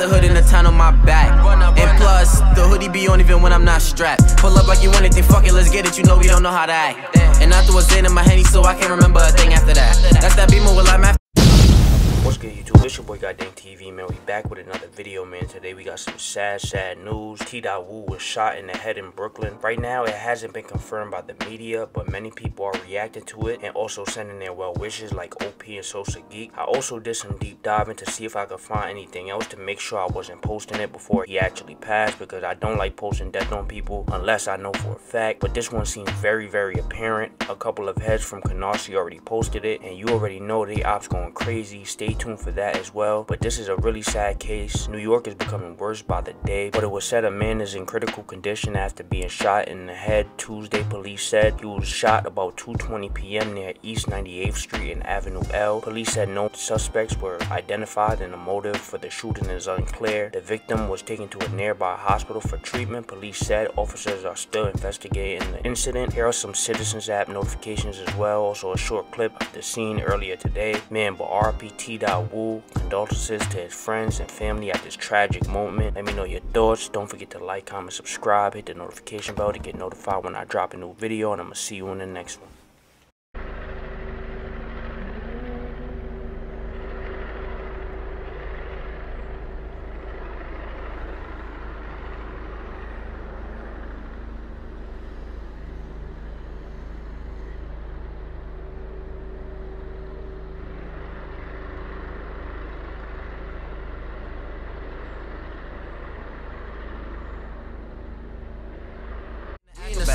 the hood in the town on my back. And plus, the hoodie be on even when I'm not strapped. Pull up like you want anything, fuck it, let's get it. You know we don't know how to act. And I Zan in my henny, so I can't remember a thing after that. That's that beamer with like What's TV, man. We back with another video, man. Today we got some sad, sad news. TDot Woo was shot in the head in Brooklyn. Right now, it hasn't been confirmed by the media, but many people are reacting to it and also sending their well wishes like OP and Sosa Geek. I also did some deep diving to see if I could find anything else to make sure I wasn't posting it before he actually passed because I don't like posting death on people unless I know for a fact. But this one seems very, very apparent. A couple of heads from Canarsie already posted it and you already know the ops going crazy. Stay tuned for that as well. But this is a really sad case. New York is becoming worse by the day. But it was said a man is in critical condition after being shot in the head Tuesday. Police said he was shot about 2:20 p.m. near East 98th Street and Avenue L. Police said no suspects were identified and the motive for the shooting is unclear. The victim was taken to a nearby hospital for treatment. Police said officers are still investigating the incident. Here are some Citizens app notifications as well. Also a short clip of the scene earlier today. Man, but RPT Woo. To his friends and family at this tragic moment. Let me know your thoughts. Don't forget to like, comment, subscribe, hit the notification bell to get notified when I drop a new video, and I'm going to see you in the next one.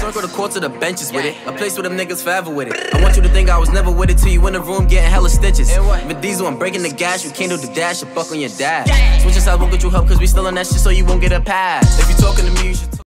Circle the courts of the benches with it. A place where them niggas forever with it. I want you to think I was never with it till you in the room getting hella stitches. But Diesel, I'm breaking the gas. You can't do the dash. You fuck on your dad. Switch inside, won't get you help cause we still on that shit so you won't get a pass. If you talking to me, you should